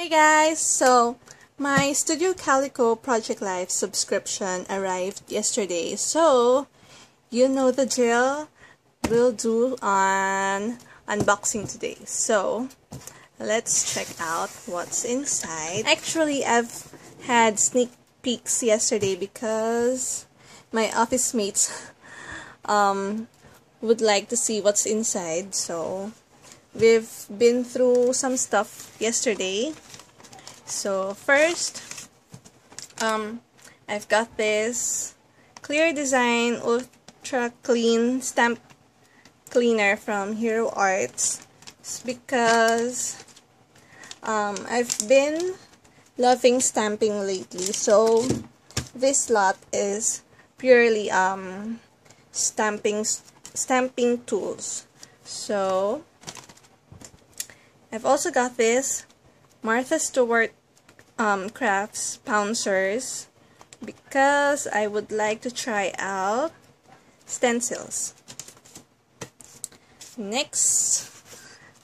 Hey guys, so my Studio Calico Project Life subscription arrived yesterday. So, you know the drill. We'll do an unboxing today. So, let's check out what's inside. Actually, I've had sneak peeks yesterday because my office mates um, would like to see what's inside. So, we've been through some stuff yesterday. So, first, um, I've got this Clear Design Ultra Clean Stamp Cleaner from Hero Arts. It's because um, I've been loving stamping lately. So, this lot is purely um, stamping stamping tools. So, I've also got this. Martha Stewart um, Crafts Pouncers because I would like to try out stencils. Next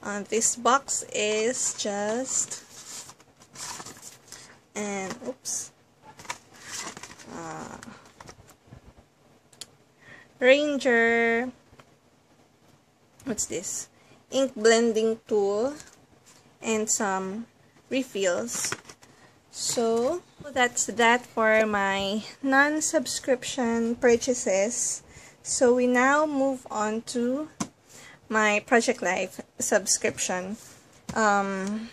on this box is just and oops uh, Ranger what's this? Ink blending tool and some refills. So that's that for my non-subscription purchases. So we now move on to my project life subscription. Um,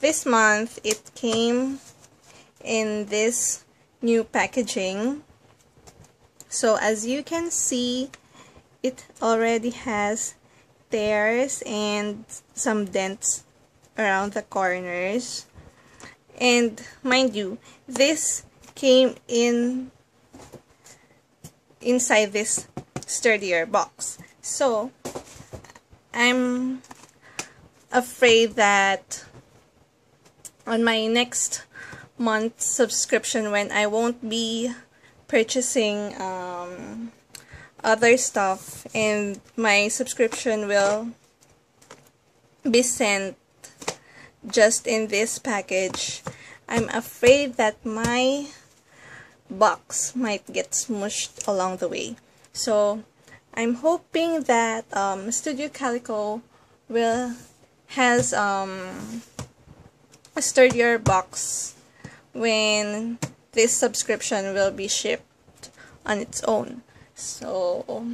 this month it came in this new packaging. So as you can see it already has tears and some dents around the corners. And mind you this came in inside this sturdier box. So I'm afraid that on my next month subscription when I won't be purchasing um, other stuff and my subscription will be sent just in this package I'm afraid that my box might get smushed along the way so I'm hoping that um, Studio Calico will has um, a sturdier box when this subscription will be shipped on its own. So,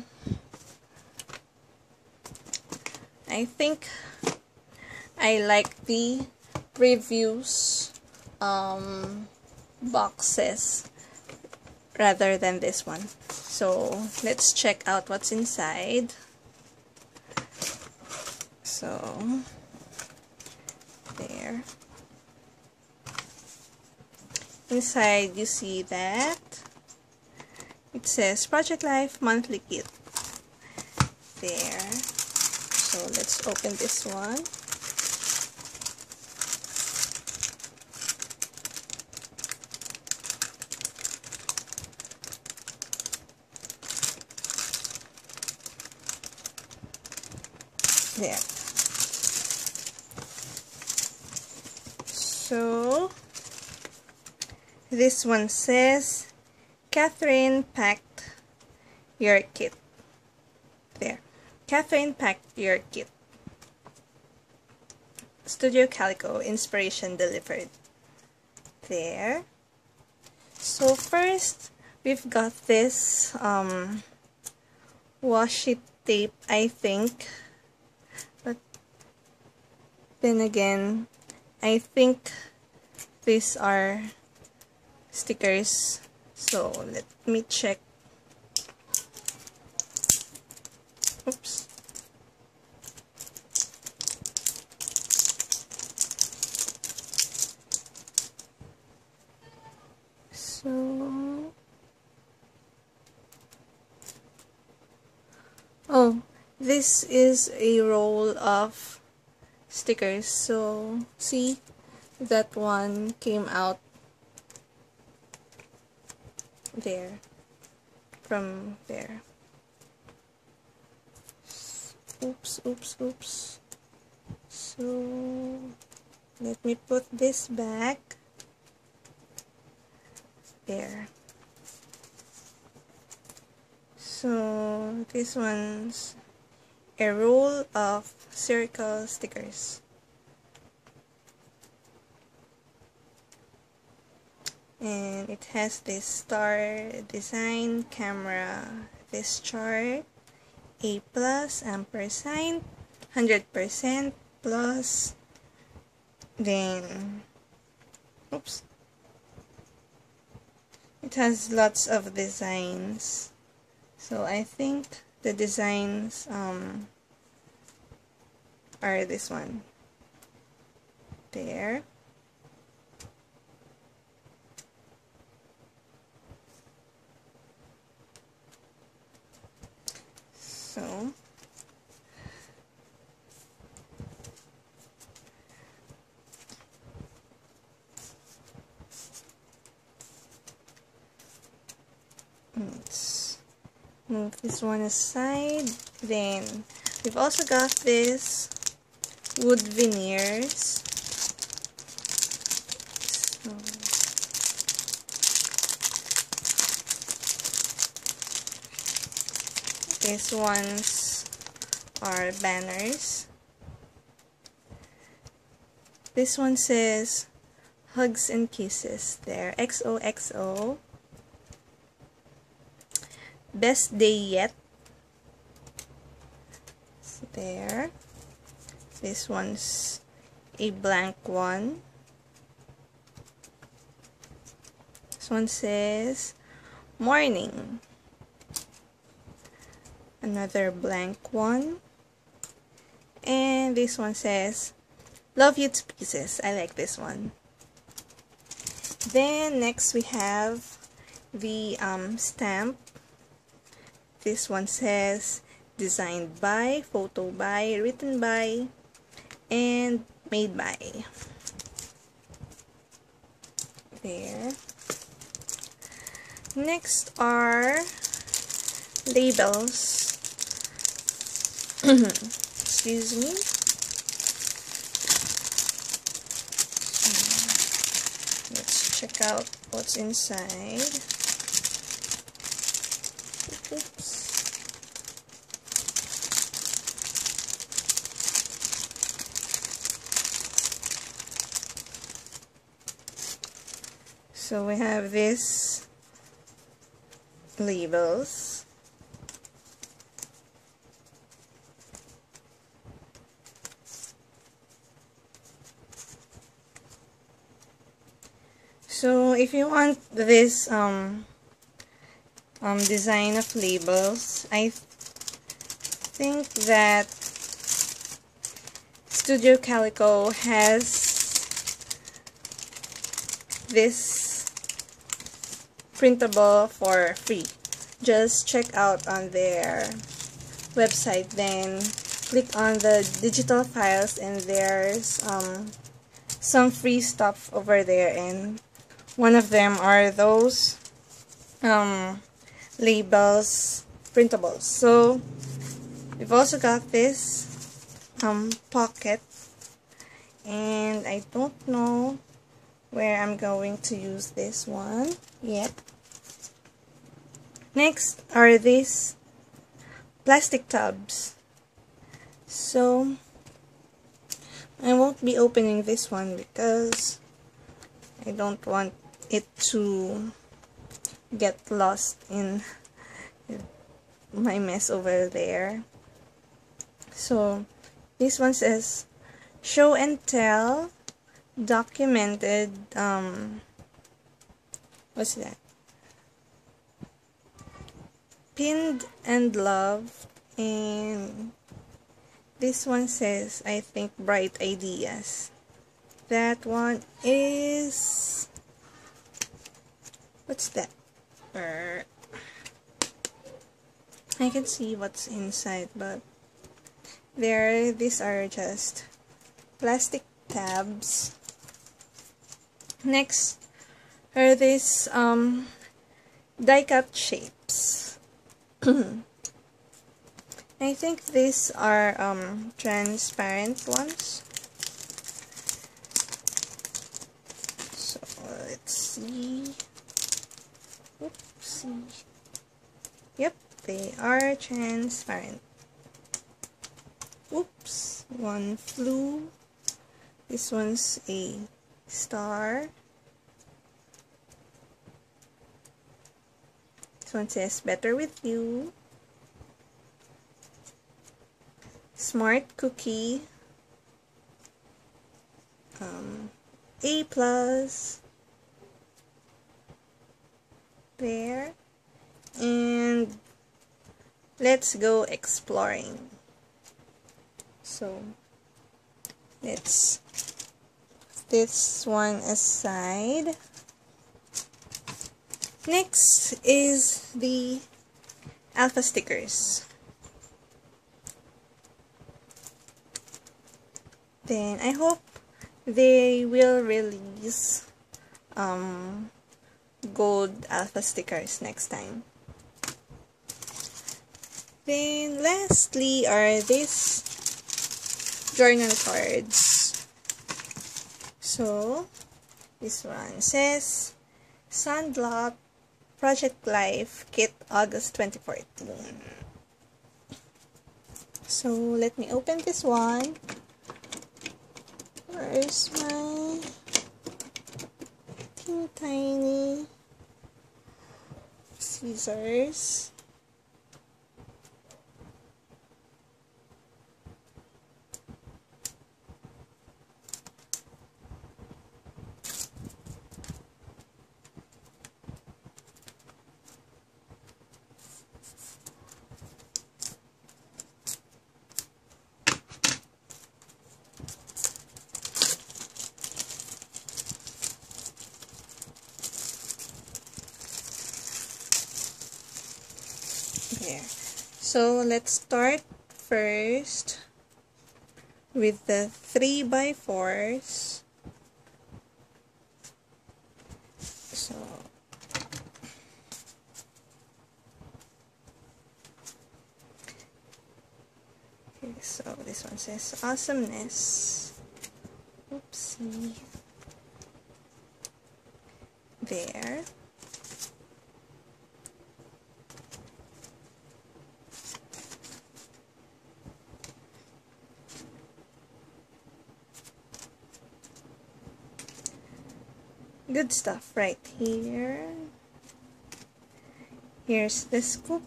I think I like the previews um, boxes rather than this one. So, let's check out what's inside. So, there. Inside, you see that it says Project Life Monthly Kit. There. So, let's open this one. There. So this one says Catherine packed your kit. There. Catherine packed your kit. Studio Calico inspiration delivered. There. So first we've got this um, washi tape I think then again, I think these are stickers. So, let me check. Oops. So, oh, this is a roll of stickers. So see? That one came out there. From there. Oops oops oops. So let me put this back. There. So this one's a roll of circle stickers. And it has this star design camera. This chart a plus ampersand 100% plus then oops. It has lots of designs. So I think the designs um, are this one there. So let's move this one aside then we've also got this wood veneers so These ones are banners. This one says hugs and kisses there. XOXO. Best day yet. There. This one's a blank one. This one says morning another blank one and this one says love you to pieces I like this one then next we have the um, stamp this one says designed by photo by written by and made by there next are labels Excuse me. Hmm. Let's check out what's inside. Oops. So we have this labels So if you want this um, um, design of labels, I think that Studio Calico has this printable for free. Just check out on their website then click on the digital files and there's um, some free stuff over there and one of them are those um, labels printables. So we've also got this um, pocket and I don't know where I'm going to use this one yet. Next are these plastic tubs. So I won't be opening this one because I don't want it to get lost in my mess over there. So this one says show and tell documented um what's that? Pinned and loved and this one says I think bright ideas. That one is What's that? I can see what's inside, but there, these are just plastic tabs. Next are these um, die-cut shapes. I think these are um, transparent ones. So let's see. Oopsie. Yep, they are transparent. Oops, one flew. This one's a star. This one says better with you. Smart cookie. Um, a plus. There. And let's go exploring. So let's this one aside. Next is the alpha stickers. Then I hope they will release um, gold alpha stickers next time. Then lastly are these journal cards. So this one says Sandlot Project Life Kit August 2014. So let me open this one. Where's my tiny scissors? There. So let's start first with the 3 by 4s So Okay, so this one says awesomeness. Oopsie. There. Good stuff right here. Here's the scoop.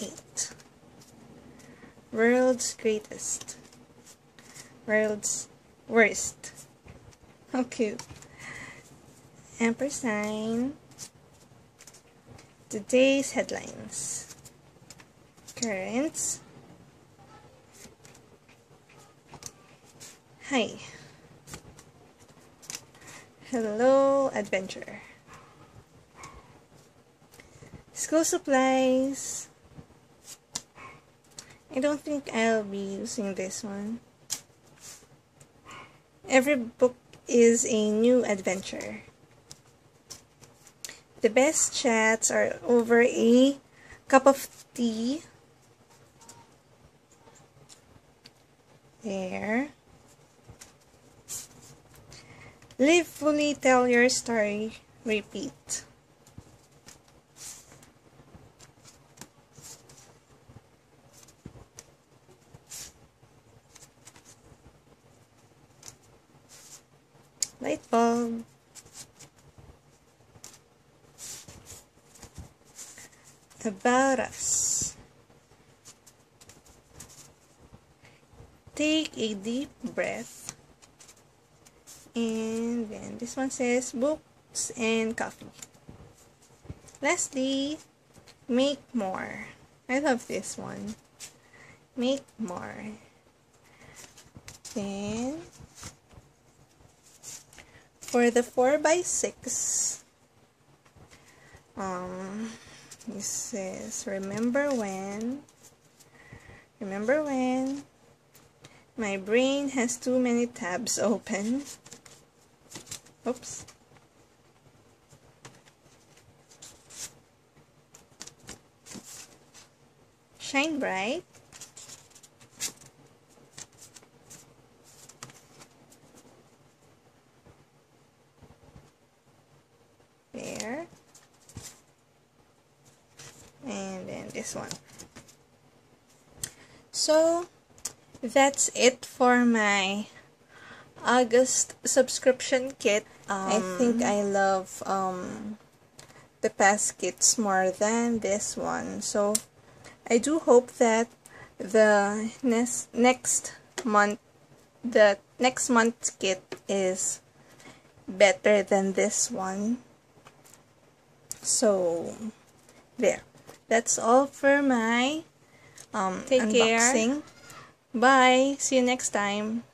Eight. World's greatest. World's worst. How cute. Ampersand. Today's headlines. Currents. Hi. Hello, adventure. School supplies. I don't think I'll be using this one. Every book is a new adventure. The best chats are over a cup of tea. There. Live fully, tell your story, repeat. Light bulb. About us. Take a deep breath and then this one says books and coffee. Lastly, make more. I love this one. Make more. Then, for the 4x6, um, this says, remember when, remember when, my brain has too many tabs open. Oops. Shine bright. There. And then this one. So, that's it for my August subscription kit. Um, I think I love um, the past kits more than this one. So, I do hope that the next, next month, the next month's kit is better than this one. So, there. That's all for my um, Take unboxing. Care. Bye. See you next time.